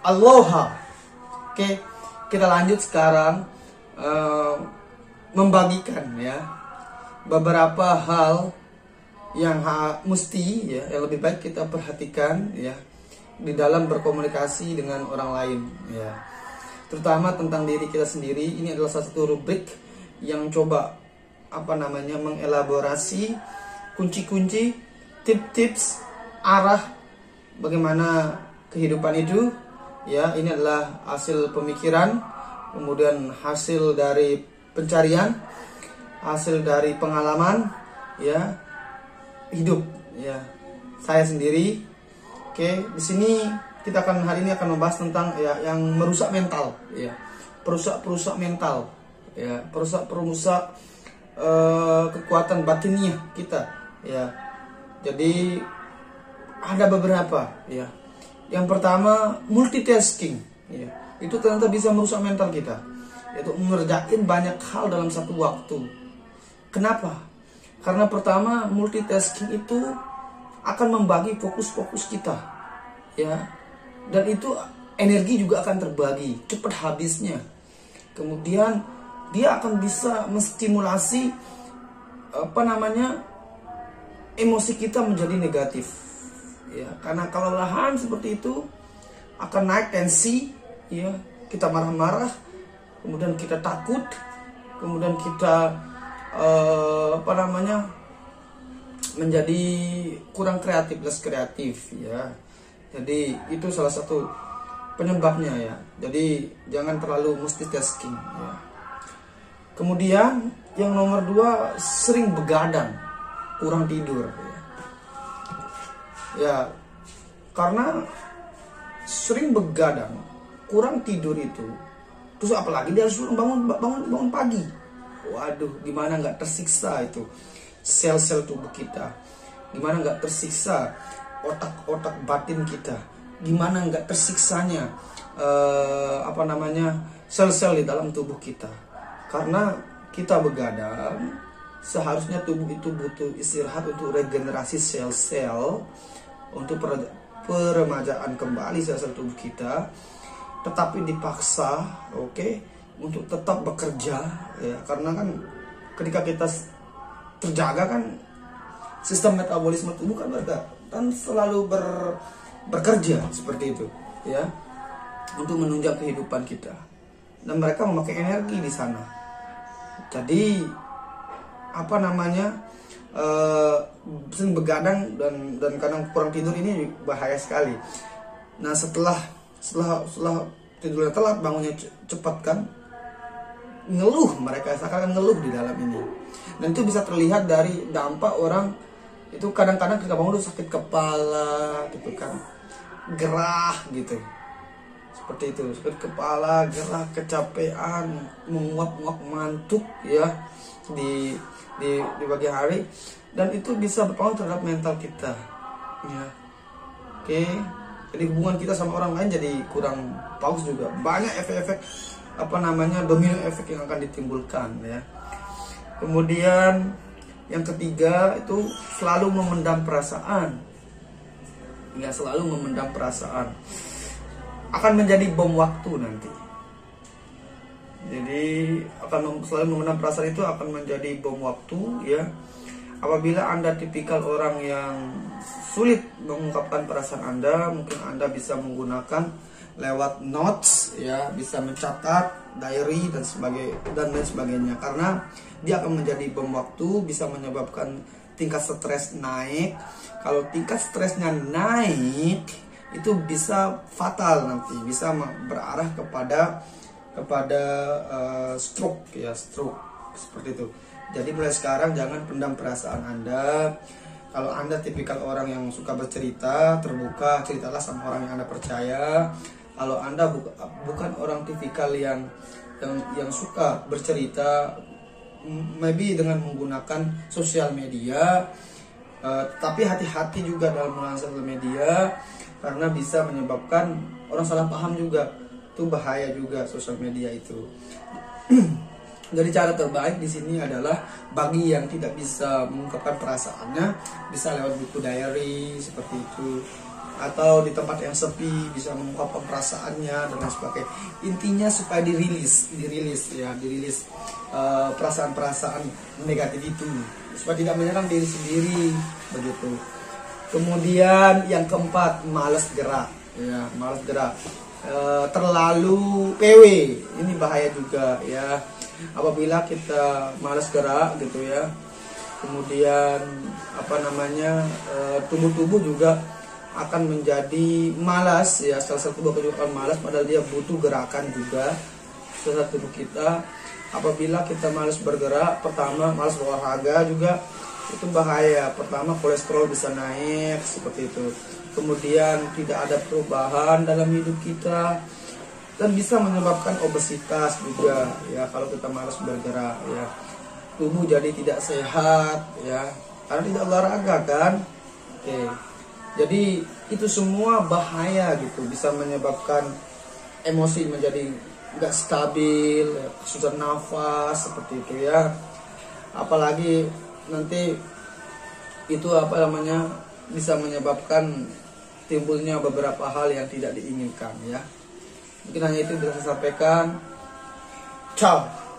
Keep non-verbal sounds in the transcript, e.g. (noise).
aloha. Oke, kita lanjut sekarang eh, membagikan ya beberapa hal yang ha- mesti ya yang lebih baik kita perhatikan ya di dalam berkomunikasi dengan orang lain ya terutama tentang diri kita sendiri ini adalah salah satu rubrik yang coba apa namanya mengelaborasi kunci-kunci tips-tips arah bagaimana kehidupan itu ya ini adalah hasil pemikiran kemudian hasil dari pencarian hasil dari pengalaman ya hidup ya. Saya sendiri oke di sini kita akan hari ini akan membahas tentang ya yang merusak mental ya. Perusak perusak mental ya. Perusak perusak eh, kekuatan batinnya kita ya. Jadi ada beberapa ya yang pertama multitasking ya itu ternyata bisa merusak mental kita yaitu mengerjakan banyak hal dalam satu waktu kenapa karena pertama multitasking itu akan membagi fokus-fokus kita. Ya. Dan itu energi juga akan terbagi, cepat habisnya. Kemudian dia akan bisa menstimulasi apa namanya? emosi kita menjadi negatif. Ya, karena kalau lahan seperti itu akan naik tensi, ya. Kita marah-marah, kemudian kita takut, kemudian kita eh, apa namanya menjadi kurang kreatif less kreatif ya. Jadi itu salah satu penyebabnya ya. Jadi jangan terlalu multitasking ya. Kemudian yang nomor dua sering begadang kurang tidur ya, ya karena sering begadang kurang tidur itu terus apalagi dia harus bangun bangun bangun pagi. Waduh gimana nggak tersiksa itu sel-sel tubuh kita? Gimana nggak tersiksa otak-otak batin kita? Gimana nggak tersiksanya eh, apa namanya sel-sel di dalam tubuh kita? Karena kita begadang seharusnya tubuh itu butuh istirahat untuk regenerasi sel-sel untuk per- peremajaan kembali sel-sel tubuh kita. Tetapi dipaksa oke okay, untuk tetap bekerja ya. Karena kan ketika kita terjaga kan sistem metabolisme tubuh kan mereka kan selalu ber, bekerja seperti itu ya untuk menunjang kehidupan kita. Dan mereka memakai energi di sana. Jadi apa namanya uh, begadang dan dan kadang kurang tidur ini bahaya sekali. Nah setelah setelah setelah tidurnya telat bangunnya cepat kan ngeluh mereka seakan ngeluh di dalam ini. Dan itu bisa terlihat dari dampak orang itu kadang-kadang ketika bangun tuh sakit kepala gitu kan gerah gitu seperti itu. Sakit kepala gerah kecapean menguap-nguap mantuk ya di di di pagi hari. Dan itu bisa berpengaruh terhadap mental kita ya. Oke. Jadi hubungan kita sama orang lain jadi kurang bagus juga. Banyak efek-efek apa namanya domino efek yang akan ditimbulkan ya. Kemudian yang ketiga itu selalu memendam perasaan. Ya selalu memendam perasaan akan menjadi bom waktu nanti. Jadi akan selalu memendam perasaan itu akan menjadi bom waktu ya. Apabila anda tipikal orang yang sulit mengungkapkan perasaan anda mungkin anda bisa menggunakan lewat notes ya. Bisa mencatat diary dan sebagai dan lain sebagainya. Karena dia akan menjadi bom waktu bisa menyebabkan tingkat stres naik. Kalau tingkat stresnya naik itu bisa fatal nanti bisa berarah kepada kepada uh, stroke ya stroke seperti itu. Jadi mulai sekarang jangan pendam perasaan anda. Kalau anda tipikal orang yang suka bercerita terbuka ceritalah sama orang yang anda percaya. Kalau anda bu bukan orang tipikal yang yang yang suka bercerita maybe dengan menggunakan sosial media uh, tapi hati-hati juga dalam menggunakan sosial media karena bisa menyebabkan orang salah paham juga. Itu bahaya juga sosial media itu. (clears throat) Jadi cara terbaik di sini adalah bagi yang tidak bisa mengungkapkan perasaannya bisa lewat buku diary seperti itu. Atau di tempat yang sepi bisa mengungkapkan perasaannya dan lain sebagainya. Intinya supaya dirilis dirilis ya dirilis eh, perasaan-perasaan negatif itu. Supaya tidak menyerang diri sendiri begitu kemudian yang keempat malas gerak. Ya malas gerak. Eh, terlalu PW ini bahaya juga ya. Apabila kita malas gerak gitu ya. Kemudian apa namanya eh, tubuh-tubuh juga akan menjadi malas ya. Salah satu kebutuhan malas padahal dia butuh gerakan juga. Salah tubuh kita apabila kita malas bergerak pertama malas olahraga juga itu bahaya. Pertama kolesterol bisa naik seperti itu. Kemudian tidak ada perubahan dalam hidup kita dan bisa menyebabkan obesitas juga ya. Kalau kita malas bergerak ya. Tubuh jadi tidak sehat ya. Karena tidak olahraga kan? Oke. Jadi itu semua bahaya gitu. Bisa menyebabkan emosi menjadi nggak stabil susah nafas seperti itu ya. Apalagi nanti itu apa namanya bisa menyebabkan timbulnya beberapa hal yang tidak diinginkan ya. Mungkin hanya itu bisa saya sampaikan. Ciao